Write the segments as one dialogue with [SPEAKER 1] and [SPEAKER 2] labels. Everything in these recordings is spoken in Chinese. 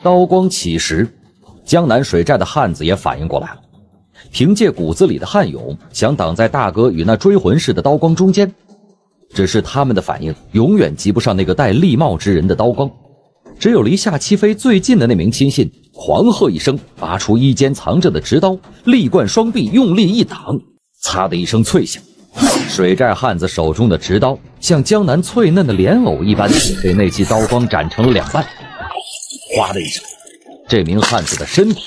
[SPEAKER 1] 刀光起时，江南水寨的汉子也反应过来了，凭借骨子里的悍勇，想挡在大哥与那追魂似的刀光中间。只是他们的反应永远及不上那个戴笠帽之人的刀光。只有离夏七飞最近的那名亲信狂喝一声，拔出衣间藏着的直刀，力贯双臂，用力一挡，擦的一声脆响。水寨汉子手中的直刀，像江南脆嫩的莲藕一般，被那记刀光斩成了两半。哗的一声，这名汉子的身体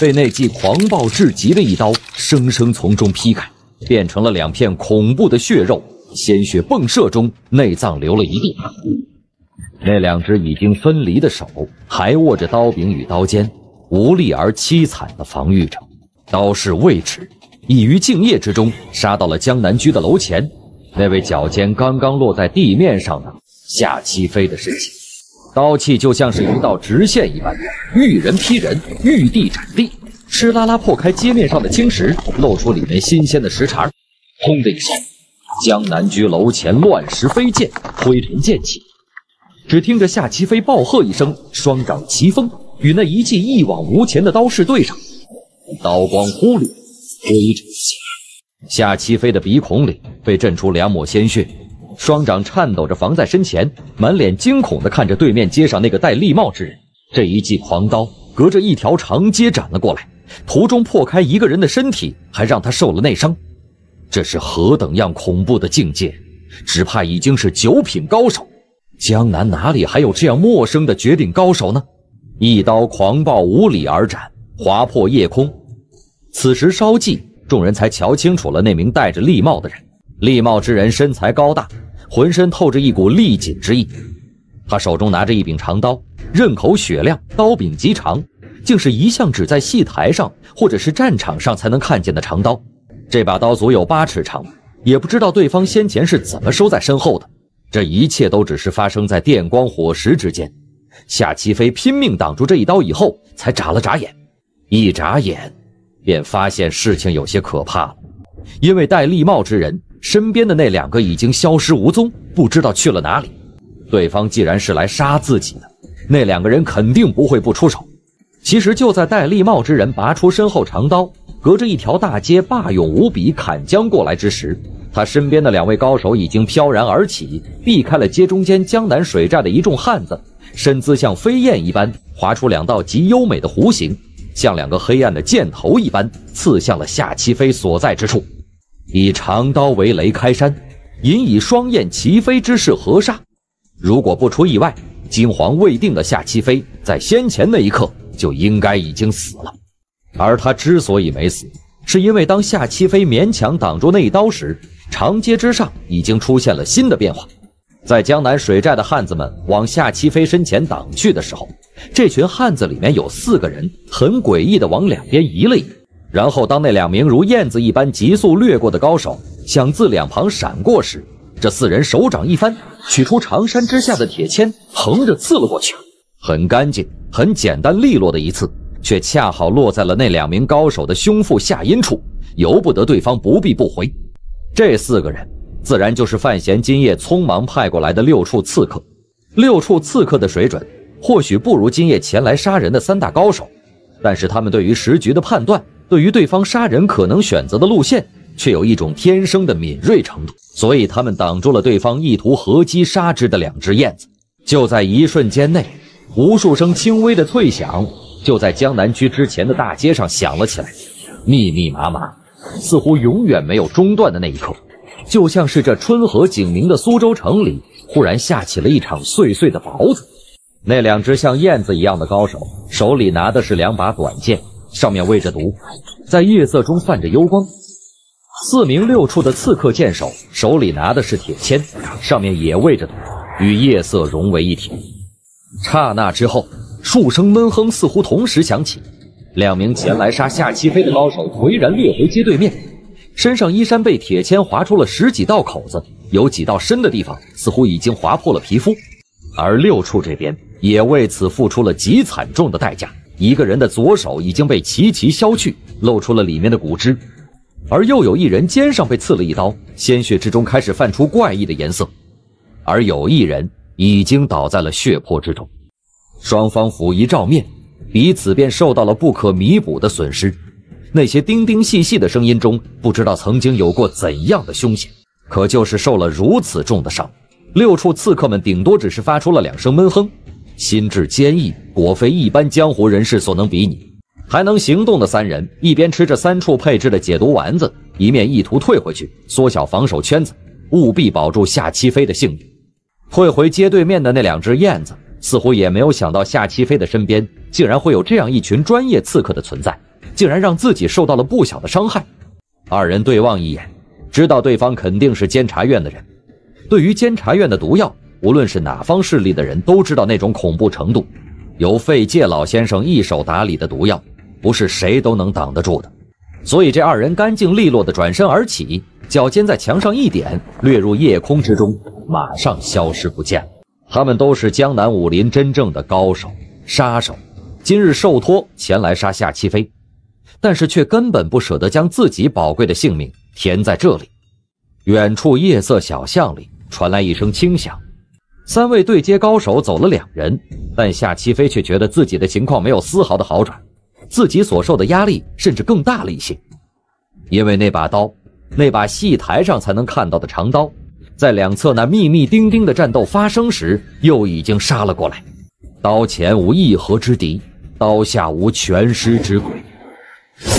[SPEAKER 1] 被那记狂暴至极的一刀生生从中劈开，变成了两片恐怖的血肉，鲜血迸射中，内脏流了一地。那两只已经分离的手还握着刀柄与刀尖，无力而凄惨地防御着。刀势未止。已于静夜之中杀到了江南居的楼前，那位脚尖刚刚落在地面上的夏七飞的身前，刀气就像是一道直线一般，遇人劈人，遇地斩地，哧啦啦破开街面上的青石，露出里面新鲜的石茬。轰的一声，江南居楼前乱石飞溅，灰尘溅起。只听着夏齐飞暴喝一声，双掌齐风，与那一记一往无前的刀势对上，刀光忽掠。飞着下，夏齐飞的鼻孔里被震出两抹鲜血，双掌颤抖着防在身前，满脸惊恐地看着对面街上那个戴笠帽之人。这一记狂刀隔着一条长街斩了过来，途中破开一个人的身体，还让他受了内伤。这是何等样恐怖的境界？只怕已经是九品高手。江南哪里还有这样陌生的绝顶高手呢？一刀狂暴无理而斩，划破夜空。此时稍近，众人才瞧清楚了那名戴着笠帽的人。笠帽之人身材高大，浑身透着一股力紧之意。他手中拿着一柄长刀，刃口雪亮，刀柄极长，竟是一向只在戏台上或者是战场上才能看见的长刀。这把刀足有八尺长，也不知道对方先前是怎么收在身后的。这一切都只是发生在电光火石之间。夏齐飞拼命挡住这一刀以后，才眨了眨眼，一眨眼。便发现事情有些可怕了，因为戴笠帽之人身边的那两个已经消失无踪，不知道去了哪里。对方既然是来杀自己的，那两个人肯定不会不出手。其实就在戴笠帽之人拔出身后长刀，隔着一条大街霸勇无比砍将过来之时，他身边的两位高手已经飘然而起，避开了街中间江南水寨的一众汉子，身姿像飞燕一般，划出两道极优美的弧形。像两个黑暗的箭头一般刺向了夏七飞所在之处，以长刀为雷开山，引以双燕齐飞之势合杀。如果不出意外，金黄未定的夏七飞在先前那一刻就应该已经死了。而他之所以没死，是因为当夏七飞勉强挡住那一刀时，长街之上已经出现了新的变化。在江南水寨的汉子们往夏七飞身前挡去的时候。这群汉子里面有四个人，很诡异的往两边移了移。然后，当那两名如燕子一般急速掠过的高手想自两旁闪过时，这四人手掌一翻，取出长山之下的铁签，横着刺了过去。很干净、很简单利落的一刺，却恰好落在了那两名高手的胸腹下阴处，由不得对方不避不回。这四个人，自然就是范闲今夜匆忙派过来的六处刺客。六处刺客的水准。或许不如今夜前来杀人的三大高手，但是他们对于时局的判断，对于对方杀人可能选择的路线，却有一种天生的敏锐程度，所以他们挡住了对方意图合击杀之的两只燕子。就在一瞬间内，无数声轻微的脆响就在江南区之前的大街上响了起来，密密麻麻，似乎永远没有中断的那一刻，就像是这春和景明的苏州城里忽然下起了一场碎碎的雹子。那两只像燕子一样的高手手里拿的是两把短剑，上面喂着毒，在夜色中泛着幽光。四名六处的刺客剑手手里拿的是铁签，上面也喂着毒，与夜色融为一体。刹那之后，数声闷哼似乎同时响起，两名前来杀夏七飞的高手颓然掠回街对面，身上衣衫被铁签划出了十几道口子，有几道深的地方似乎已经划破了皮肤。而六处这边。也为此付出了极惨重的代价。一个人的左手已经被齐齐削去，露出了里面的骨汁；而又有一人肩上被刺了一刀，鲜血之中开始泛出怪异的颜色；而有一人已经倒在了血泊之中。双方甫一照面，彼此便受到了不可弥补的损失。那些丁丁细细的声音中，不知道曾经有过怎样的凶险，可就是受了如此重的伤，六处刺客们顶多只是发出了两声闷哼。心智坚毅，果非一般江湖人士所能比拟。还能行动的三人，一边吃着三处配制的解毒丸子，一面意图退回去，缩小防守圈子，务必保住夏七飞的性命。退回街对面的那两只燕子，似乎也没有想到夏七飞的身边竟然会有这样一群专业刺客的存在，竟然让自己受到了不小的伤害。二人对望一眼，知道对方肯定是监察院的人。对于监察院的毒药，无论是哪方势力的人都知道那种恐怖程度。由费介老先生一手打理的毒药。不是谁都能挡得住的，所以这二人干净利落地转身而起，脚尖在墙上一点，掠入夜空之中，马上消失不见了。他们都是江南武林真正的高手、杀手，今日受托前来杀夏七飞，但是却根本不舍得将自己宝贵的性命填在这里。远处夜色小巷里传来一声轻响，三位对接高手走了两人，但夏七飞却觉得自己的情况没有丝毫的好转。自己所受的压力甚至更大了一些，因为那把刀，那把戏台上才能看到的长刀，在两侧那密密钉钉的战斗发生时，又已经杀了过来。刀前无一合之敌，刀下无全尸之鬼。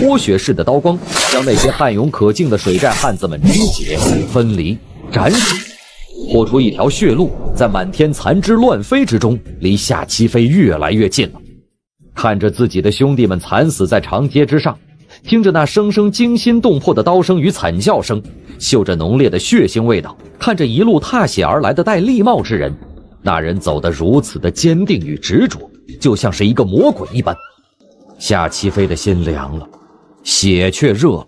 [SPEAKER 1] 泼血式的刀光将那些悍勇可敬的水寨汉子们肢解、分离、斩首，豁出一条血路，在满天残肢乱飞之中，离夏七飞越来越近了。看着自己的兄弟们惨死在长街之上，听着那声声惊心动魄的刀声与惨叫声，嗅着浓烈的血腥味道，看着一路踏血而来的戴笠帽之人，那人走得如此的坚定与执着，就像是一个魔鬼一般。夏七飞的心凉了，血却热了，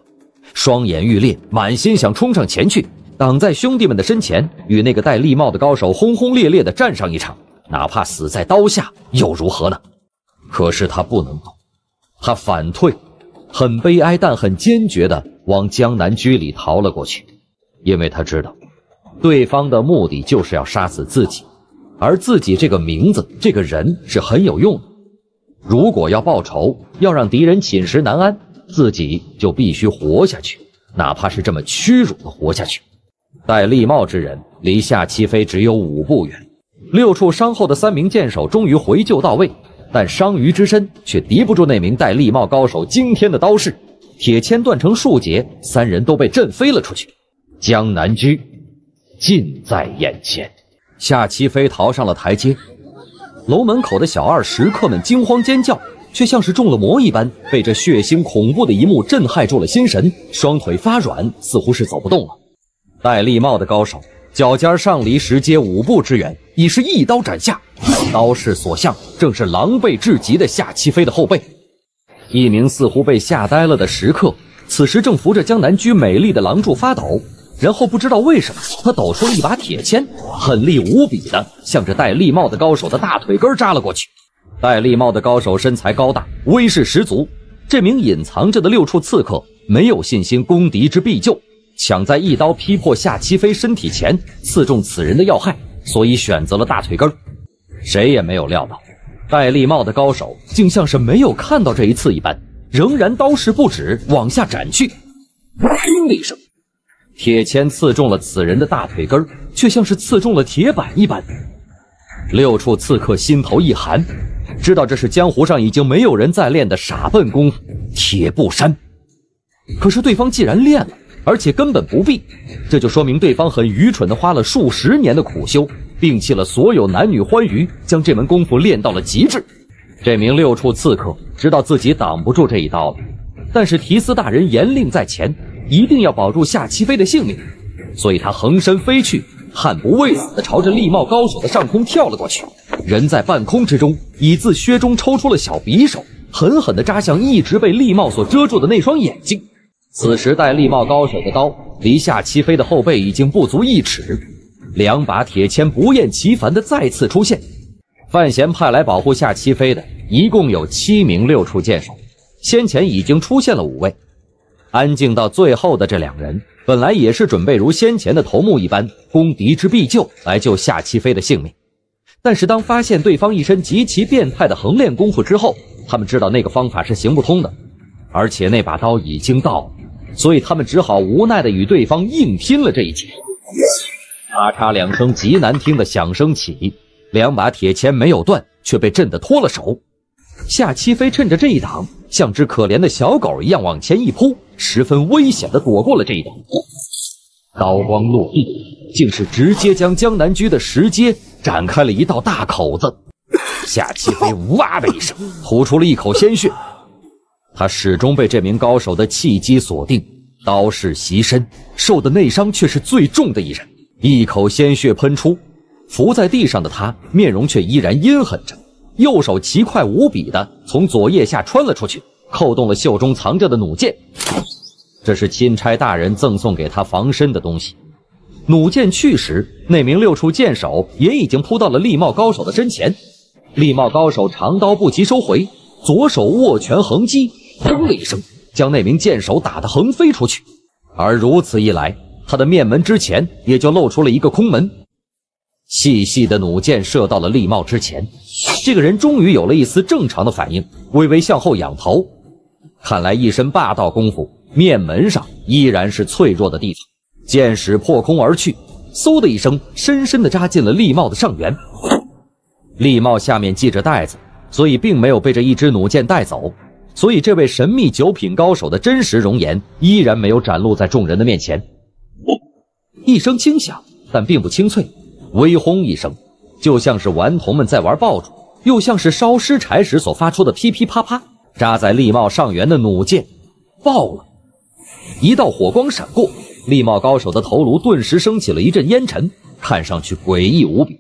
[SPEAKER 1] 双眼欲裂，满心想冲上前去，挡在兄弟们的身前，与那个戴笠帽的高手轰轰烈烈地战上一场，哪怕死在刀下又如何呢？可是他不能动，他反退，很悲哀但很坚决地往江南居里逃了过去，因为他知道，对方的目的就是要杀死自己，而自己这个名字、这个人是很有用的。如果要报仇，要让敌人寝食难安，自己就必须活下去，哪怕是这么屈辱的活下去。戴笠帽之人离夏七飞只有五步远，六处伤后的三名剑手终于回救到位。但伤于之身却敌不住那名戴笠帽高手惊天的刀势，铁签断成数截，三人都被震飞了出去。江南居近在眼前，夏七飞逃上了台阶。楼门口的小二食客们惊慌尖叫，却像是中了魔一般，被这血腥恐怖的一幕震撼住了心神，双腿发软，似乎是走不动了。戴笠帽的高手。脚尖上离石阶五步之远，已是一刀斩下。刀势所向，正是狼狈至极的夏七飞的后背。一名似乎被吓呆了的食客，此时正扶着江南居美丽的廊柱发抖。然后不知道为什么，他抖出了一把铁签，狠厉无比的向着戴笠帽的高手的大腿根扎了过去。戴笠帽的高手身材高大，威势十足。这名隐藏着的六处刺客没有信心攻敌之必救。抢在一刀劈破夏七飞身体前，刺中此人的要害，所以选择了大腿根谁也没有料到，戴笠帽的高手竟像是没有看到这一刺一般，仍然刀势不止，往下斩去。砰的一声，铁签刺中了此人的大腿根却像是刺中了铁板一般。六处刺客心头一寒，知道这是江湖上已经没有人再练的傻笨功夫——铁布衫。可是对方既然练了，而且根本不必，这就说明对方很愚蠢的花了数十年的苦修，摒弃了所有男女欢愉，将这门功夫练到了极致。这名六处刺客知道自己挡不住这一刀了，但是提斯大人严令在前，一定要保住夏齐飞的性命，所以他横身飞去，悍不畏死的朝着立帽高手的上空跳了过去。人在半空之中，已自靴中抽出了小匕首，狠狠地扎向一直被立帽所遮住的那双眼睛。此时，戴笠帽高手的刀离夏七飞的后背已经不足一尺，两把铁签不厌其烦地再次出现。范闲派来保护夏七飞的一共有七名六处剑手，先前已经出现了五位。安静到最后的这两人，本来也是准备如先前的头目一般攻敌之必救，来救夏七飞的性命。但是当发现对方一身极其变态的横练功夫之后，他们知道那个方法是行不通的，而且那把刀已经到了，所以他们只好无奈的与对方硬拼了这一劫。咔嚓两声极难听的响声起，两把铁钳没有断，却被震得脱了手。夏七飞趁着这一挡，像只可怜的小狗一样往前一扑，十分危险的躲过了这一刀。刀光落地，竟是直接将江南居的石阶展开了一道大口子。夏七飞哇的一声，吐出了一口鲜血。他始终被这名高手的气机锁定，刀势袭身，受的内伤却是最重的一人。一口鲜血喷出，伏在地上的他面容却依然阴狠着。右手奇快无比的从左腋下穿了出去，扣动了袖中藏着的弩箭。这是钦差大人赠送给他防身的东西。弩箭去时，那名六处箭手也已经扑到了厉帽高手的身前。厉帽高手长刀不及收回，左手握拳横击，砰的一声，将那名箭手打得横飞出去。而如此一来，他的面门之前也就露出了一个空门。细细的弩箭射到了厉帽之前。这个人终于有了一丝正常的反应，微微向后仰头。看来一身霸道功夫，面门上依然是脆弱的地方。箭矢破空而去，嗖的一声，深深地扎进了厉帽的上缘。厉帽下面系着带子，所以并没有被这一支弩箭带走。所以，这位神秘九品高手的真实容颜依然没有展露在众人的面前。一声轻响，但并不清脆，微轰一声。就像是顽童们在玩爆竹，又像是烧尸柴时所发出的噼噼啪啪。扎在厉帽上缘的弩箭爆了，一道火光闪过，厉帽高手的头颅顿时升起了一阵烟尘，看上去诡异无比。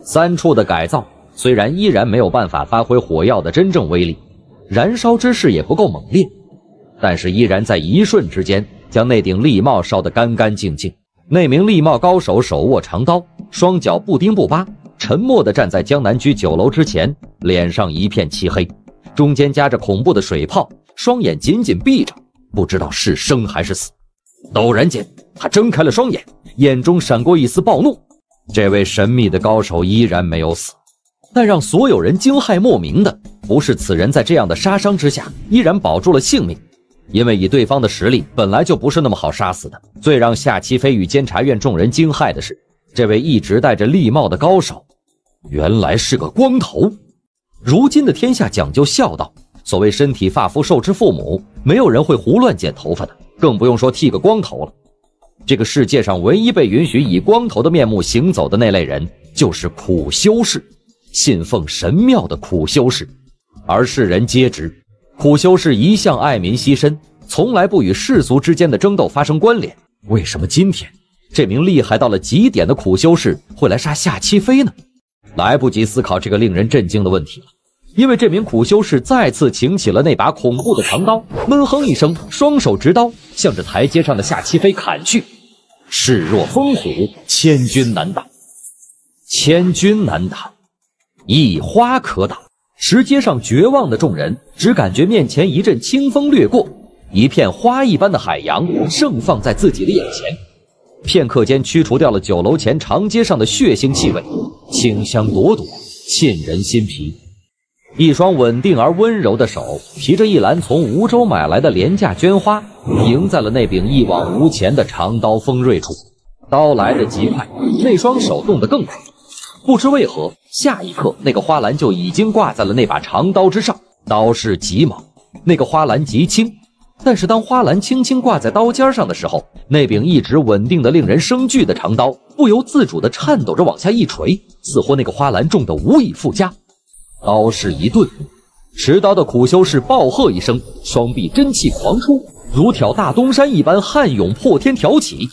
[SPEAKER 1] 三处的改造虽然依然没有办法发挥火药的真正威力，燃烧之势也不够猛烈，但是依然在一瞬之间将那顶笠帽烧得干干净净。那名笠帽高手手握长刀，双脚不丁不扒。沉默地站在江南居酒楼之前，脸上一片漆黑，中间夹着恐怖的水泡，双眼紧紧闭着，不知道是生还是死。陡然间，他睁开了双眼，眼中闪过一丝暴怒。这位神秘的高手依然没有死，但让所有人惊骇莫名的，不是此人在这样的杀伤之下依然保住了性命，因为以对方的实力，本来就不是那么好杀死的。最让夏七飞与监察院众人惊骇的是，这位一直戴着笠帽的高手。原来是个光头。如今的天下讲究孝道，所谓身体发肤受之父母，没有人会胡乱剪头发的，更不用说剃个光头了。这个世界上唯一被允许以光头的面目行走的那类人，就是苦修士，信奉神庙的苦修士。而世人皆知，苦修士一向爱民惜身，从来不与世俗之间的争斗发生关联。为什么今天这名厉害到了极点的苦修士会来杀夏七飞呢？来不及思考这个令人震惊的问题了，因为这名苦修士再次擎起了那把恐怖的长刀，闷哼一声，双手执刀，向着台阶上的夏七飞砍去。势若风虎，千军难挡。千军难挡，一花可挡。石阶上绝望的众人只感觉面前一阵清风掠过，一片花一般的海洋盛放在自己的眼前。片刻间，驱除掉了酒楼前长街上的血腥气味，清香朵朵，沁人心脾。一双稳定而温柔的手提着一篮从梧州买来的廉价绢花，迎在了那柄一往无前的长刀锋锐处。刀来得极快，那双手动得更快。不知为何，下一刻，那个花篮就已经挂在了那把长刀之上。刀势极猛，那个花篮极轻。但是当花篮轻轻挂在刀尖上的时候，那柄一直稳定的令人生惧的长刀不由自主地颤抖着往下一垂，似乎那个花篮重得无以复加。刀势一顿，持刀的苦修士暴喝一声，双臂真气狂出，如挑大东山一般悍勇破天挑起。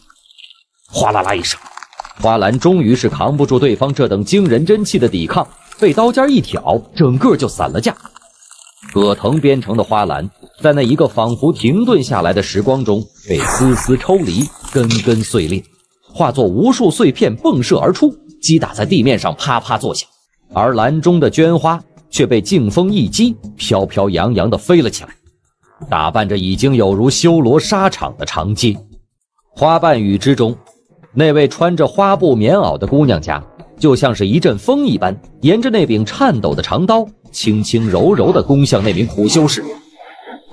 [SPEAKER 1] 哗啦啦一声，花篮终于是扛不住对方这等惊人真气的抵抗，被刀尖一挑，整个就散了架。葛藤编成的花篮，在那一个仿佛停顿下来的时光中，被丝丝抽离，根根碎裂，化作无数碎片迸射而出，击打在地面上，啪啪作响。而篮中的绢花却被劲风一击，飘飘扬扬地飞了起来，打扮着已经有如修罗沙场的长街。花瓣雨之中，那位穿着花布棉袄的姑娘家，就像是一阵风一般，沿着那柄颤抖的长刀，轻轻柔柔地攻向那名苦修士。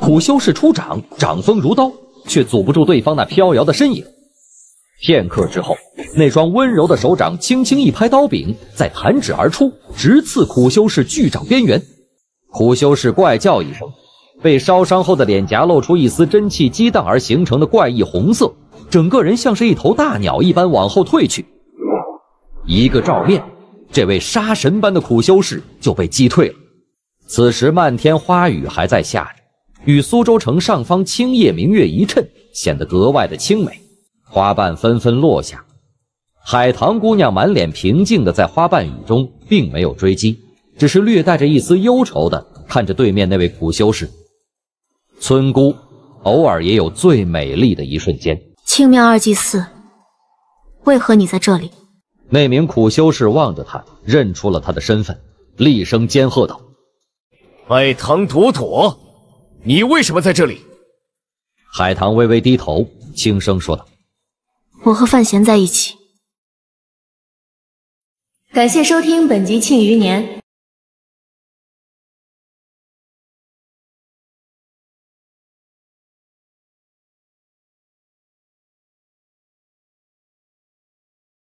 [SPEAKER 1] 苦修士出掌，掌风如刀，却阻不住对方那飘摇的身影。片刻之后，那双温柔的手掌轻轻一拍刀柄，再弹指而出，直刺苦修士巨掌边缘。苦修士怪叫一声，被烧伤后的脸颊露出一丝真气激荡而形成的怪异红色，整个人像是一头大鸟一般往后退去。一个照面，这位杀神般的苦修士就被击退了。此时，漫天花雨还在下着，与苏州城上方青叶明月一衬，显得格外的清美。花瓣纷纷落下，海棠姑娘满脸平静的在花瓣雨中，并没有追击，只是略带着一丝忧愁的看着对面那位苦修士。村姑偶尔也有最美丽的一瞬间。
[SPEAKER 2] 青面二祭司，为何你在这里？
[SPEAKER 1] 那名苦修士望着他，认出了他的身份，厉声尖喝道：“
[SPEAKER 3] 海棠朵朵，你为什么在这里？”
[SPEAKER 1] 海棠微微低头，轻声说道。
[SPEAKER 2] 我和范闲在一起。
[SPEAKER 4] 感谢收听本集《庆余年》。